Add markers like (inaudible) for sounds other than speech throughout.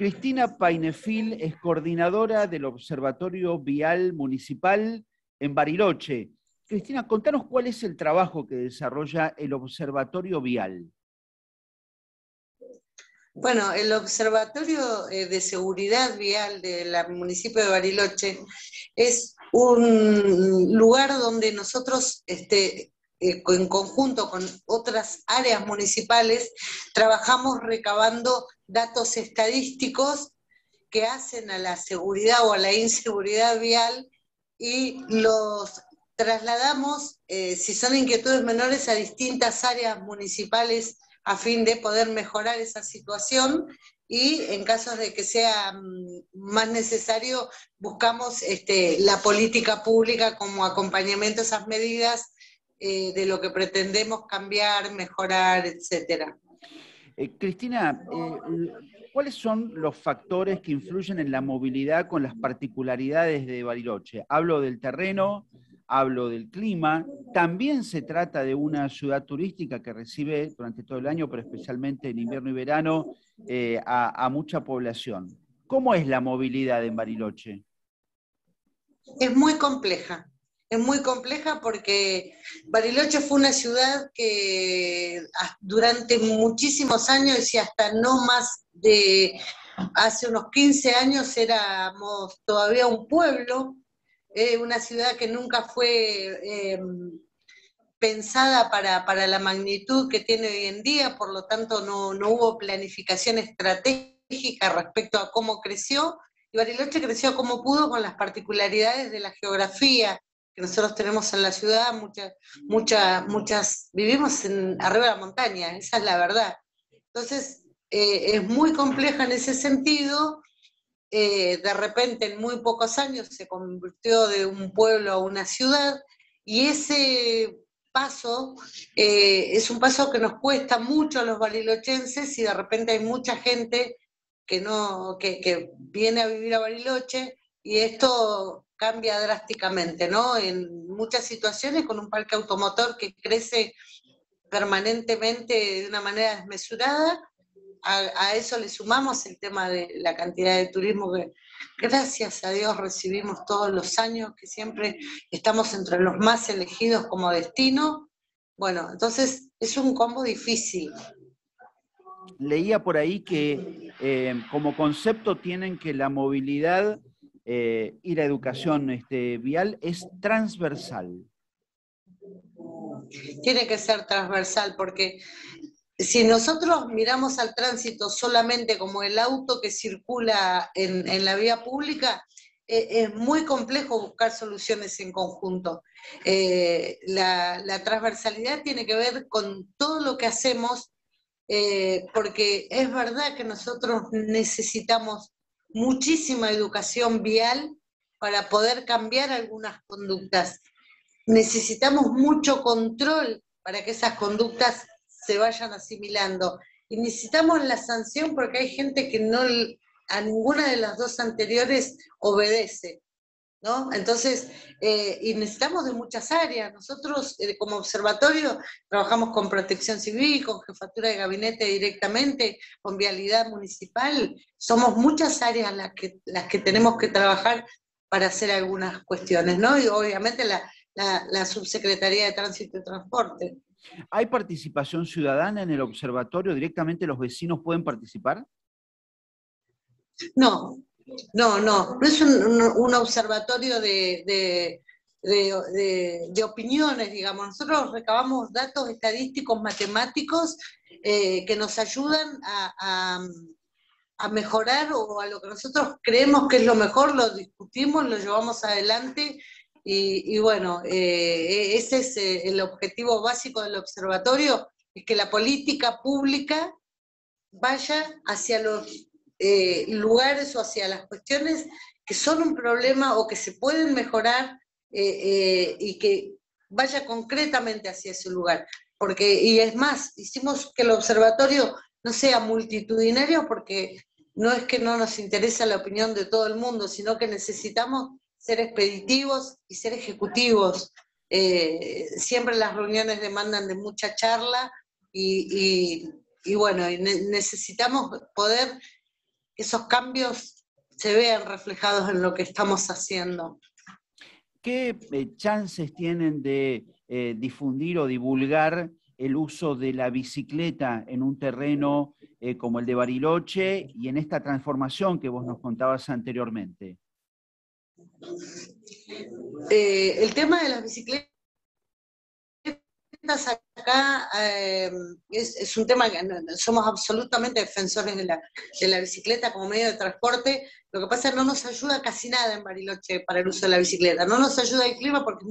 Cristina Painefil es coordinadora del Observatorio Vial Municipal en Bariloche. Cristina, contanos cuál es el trabajo que desarrolla el Observatorio Vial. Bueno, el Observatorio eh, de Seguridad Vial del municipio de Bariloche es un lugar donde nosotros este, eh, en conjunto con otras áreas municipales, trabajamos recabando datos estadísticos que hacen a la seguridad o a la inseguridad vial y los trasladamos, eh, si son inquietudes menores, a distintas áreas municipales a fin de poder mejorar esa situación y en casos de que sea mm, más necesario, buscamos este, la política pública como acompañamiento a esas medidas eh, de lo que pretendemos cambiar, mejorar, etcétera. Eh, Cristina, eh, ¿cuáles son los factores que influyen en la movilidad con las particularidades de Bariloche? Hablo del terreno, hablo del clima. También se trata de una ciudad turística que recibe durante todo el año, pero especialmente en invierno y verano, a, a mucha población. ¿Cómo es la movilidad en Bariloche? Es muy compleja es muy compleja porque Bariloche fue una ciudad que durante muchísimos años y hasta no más de hace unos 15 años éramos todavía un pueblo, eh, una ciudad que nunca fue em, pensada para, la magnitud que tiene hoy en día, por lo tanto no, no hubo planificación estratégica respecto a cómo creció, y Bariloche creció como pudo con las particularidades de la geografía, que nosotros tenemos en la ciudad, muchas, muchas, muchas, vivimos arriba de la montaña, (laughs) esa es la verdad. Entonces, eh, es muy compleja en ese sentido. Eh, de repente, en muy pocos años, se convirtió de un pueblo a una ciudad, y ese paso eh, es un paso que nos cuesta mucho a los barilochenses y de repente hay mucha gente que, no, que, que viene a vivir a Bariloche y esto cambia drásticamente, ¿no? En muchas situaciones con un parque automotor que crece permanentemente de una manera desmesurada, a, eso le sumamos el tema de la cantidad de turismo que gracias a Dios recibimos todos los años, que siempre estamos entre los más elegidos como destino. Bueno, entonces es un combo difícil. Leía por ahí que eh, como concepto tienen que la movilidad eh, y la educación este, vial es transversal. Tiene que ser transversal porque si nosotros miramos al tránsito solamente como el auto que circula en, la vía pública, eh, es muy complejo buscar soluciones en conjunto. Eh, la, transversalidad tiene que ver con todo lo que hacemos, porque es verdad que nosotros necesitamos muchísima educación vial para poder cambiar algunas conductas. Necesitamos mucho control para que esas conductas se vayan asimilando. Y necesitamos la sanción porque hay gente que no a ninguna de las dos anteriores obedece. ¿No? Entonces, eh, y necesitamos de muchas áreas. Nosotros, eh, como observatorio, trabajamos con protección civil, con jefatura de gabinete directamente, con vialidad municipal. Somos muchas áreas las que, las que tenemos que trabajar para hacer algunas cuestiones, ¿no? Y obviamente la, la Subsecretaría de Tránsito y Transporte. ¿Hay participación ciudadana en el observatorio? ¿Directamente los vecinos pueden participar? No, no, no, no es un, observatorio de, opiniones, digamos. Nosotros recabamos datos estadísticos, matemáticos, eh, que nos ayudan a, mejorar o a lo que nosotros creemos que es lo mejor, lo discutimos, lo llevamos adelante. Y, bueno, eh, ese es eh, el objetivo básico del observatorio, es que la política pública vaya hacia los eh, lugares o hacia las cuestiones que son un problema o que se pueden mejorar eh, eh, y que vaya concretamente hacia ese lugar. Porque, y es más, hicimos que el observatorio no sea multitudinario porque no es que no nos interesa la opinión de todo el mundo, sino que necesitamos ser expeditivos y ser ejecutivos. siempre las reuniones demandan de mucha charla y, y bueno, necesitamos poder esos cambios se vean reflejados en lo que estamos haciendo. ¿Qué eh, chances tienen de eh, difundir o divulgar el uso de la bicicleta en un terreno eh, como el de Bariloche y en esta transformación que vos nos contabas anteriormente? el tema de las bicicletas acá eh, es, un tema que somos absolutamente defensores de la, de la, bicicleta como medio de transporte. Lo que pasa es que no nos ayuda casi nada en Bariloche para el uso de la bicicleta. No nos ayuda el clima porque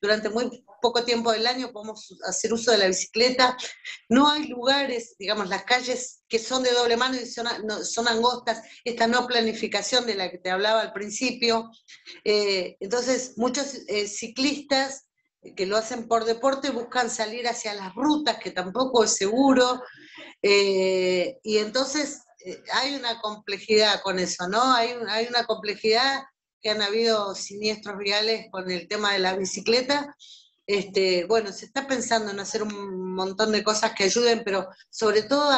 durante muy poco tiempo del año podemos hacer uso de la bicicleta. No hay lugares, digamos, las calles que son de doble mano y son, son angostas, esta no planificación de la que te hablaba al principio. Eh, entonces, muchos eh, ciclistas que lo hacen por deporte buscan salir hacia las rutas, que tampoco es seguro, eh, y entonces eh, hay una complejidad con eso, ¿no? Hay, hay una complejidad que han habido siniestros viales con el tema de la bicicleta. Este, bueno, se está pensando en hacer un montón de cosas que ayuden, pero sobre todo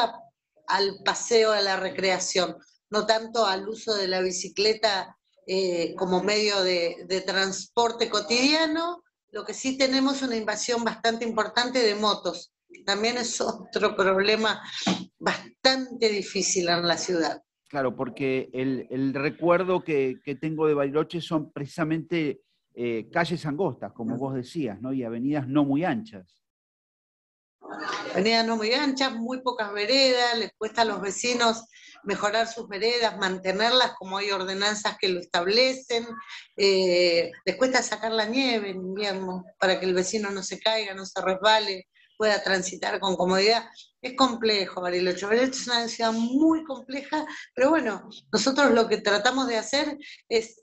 al paseo, a la recreación, no tanto al uso de la bicicleta eh, como medio de, de transporte cotidiano, lo que sí tenemos es una invasión bastante importante de motos, también es (laughs) otro problema bastante difícil en la ciudad. Claro, porque el, recuerdo que, tengo de Bariloche son precisamente eh, calles angostas, como vos decías, ¿no? Y avenidas no muy anchas. Avenidas no muy anchas, muy pocas veredas, les cuesta a los vecinos mejorar sus veredas, mantenerlas como hay ordenanzas que lo establecen. Eh, les cuesta sacar la nieve en invierno para que el vecino no se caiga, no se resbale, pueda transitar con comodidad. Es complejo Bariloche. Bariloche es una ciudad muy compleja, pero bueno, nosotros lo que tratamos de hacer es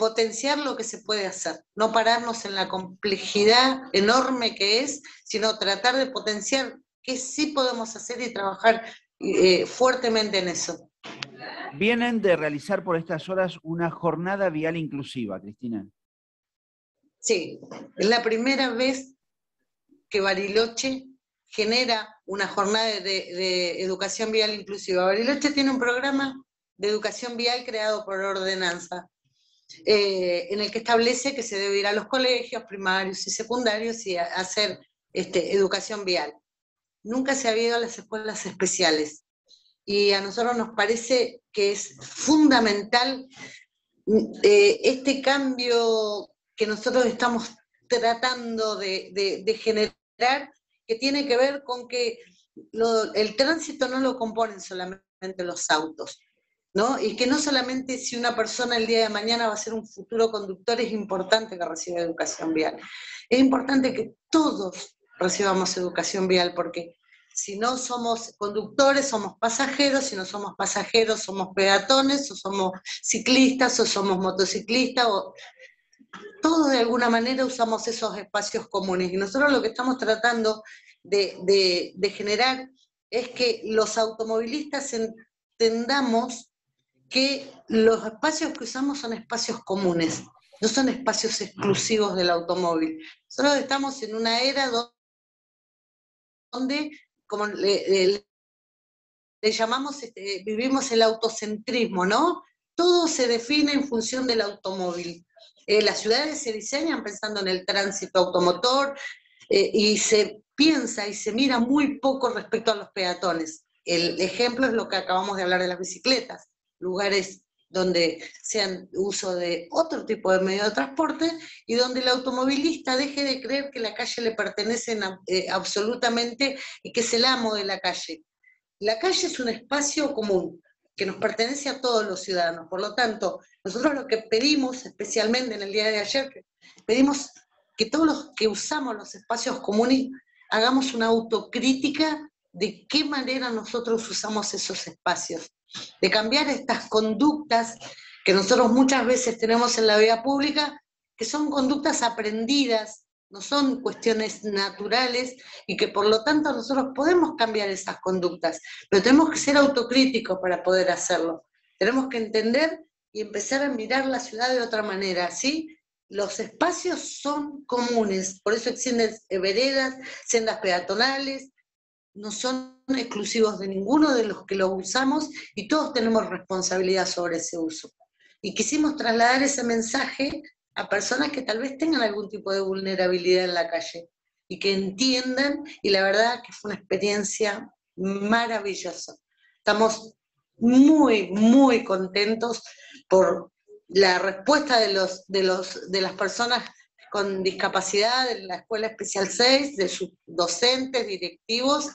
potenciar lo que se puede hacer, no pararnos en la complejidad enorme que es, sino tratar de potenciar qué sí podemos hacer y trabajar eh, fuertemente en eso. Vienen de realizar por estas horas una jornada vial inclusiva, Cristina. Sí, es la primera vez que Bariloche genera una jornada de, educación vial inclusiva. Bariloche tiene un programa de educación vial creado por ordenanza, eh, en el que establece que se debe ir a los colegios primarios y secundarios y hacer este, educación vial nunca se había ido a las escuelas especiales. Y a nosotros nos parece que es fundamental eh, este cambio que nosotros estamos tratando de, generar, que tiene que ver con que el tránsito no lo componen solamente los autos, ¿no? Y que no solamente si una persona el día de mañana va a ser un futuro conductor, es importante que reciba educación vial. Es importante que todos recibamos educación vial, porque si no somos conductores, somos pasajeros, si no somos pasajeros, somos peatones, o somos ciclistas, o somos motociclistas, o todos de alguna manera usamos esos espacios comunes. Y nosotros lo que estamos tratando de, de generar es que los automovilistas entendamos que los espacios que usamos son espacios comunes, no son espacios exclusivos del automóvil. Nosotros estamos en una era donde donde, como le, llamamos, este, vivimos el autocentrismo, ¿no? Todo se define en función del automóvil. Eh, las ciudades se diseñan pensando en el tránsito automotor eh, y se piensa y se mira muy poco respecto a los peatones. El ejemplo es lo que acabamos de hablar de las bicicletas, lugares donde sean uso de otro tipo de medio de transporte y donde el automovilista deje de creer que la calle le pertenece eh, absolutamente y que es el amo de la calle. La calle es un espacio común que nos pertenece a todos los ciudadanos. Por lo tanto, nosotros lo que pedimos, especialmente en el día de ayer, pedimos que todos los que usamos los espacios comunes hagamos una autocrítica de qué manera nosotros usamos esos espacios de cambiar estas conductas que nosotros muchas veces tenemos en la vida pública, que son conductas aprendidas, no son cuestiones naturales y que por lo tanto nosotros podemos cambiar esas conductas, pero tenemos que ser autocríticos para poder hacerlo. Tenemos que entender y empezar a mirar la ciudad de otra manera, ¿sí? Los espacios son comunes, por eso existen veredas, sendas peatonales, no son exclusivos de ninguno de los que lo usamos y todos tenemos responsabilidad sobre ese uso. Y quisimos trasladar ese mensaje a personas que tal vez tengan algún tipo de vulnerabilidad en la calle y que entiendan, y la verdad que fue una experiencia maravillosa. Estamos muy, muy contentos por la respuesta de, los, de, los, de las personas con discapacidad de la Escuela Especial 6, de sus docentes, directivos,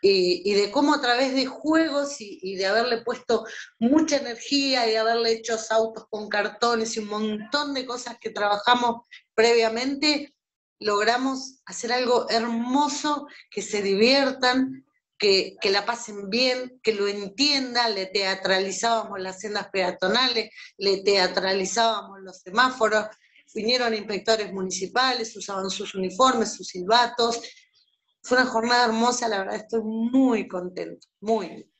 y, de cómo a través de juegos y, y, de haberle puesto mucha energía y haberle hecho autos con cartones y un montón de cosas que trabajamos previamente, logramos hacer algo hermoso, que se diviertan, que, la pasen bien, que lo entiendan, le teatralizábamos las sendas peatonales, le teatralizábamos los semáforos, vinieron inspectores municipales, usaban sus uniformes, sus silbatos. Fue una jornada hermosa, la verdad estoy muy contento, muy.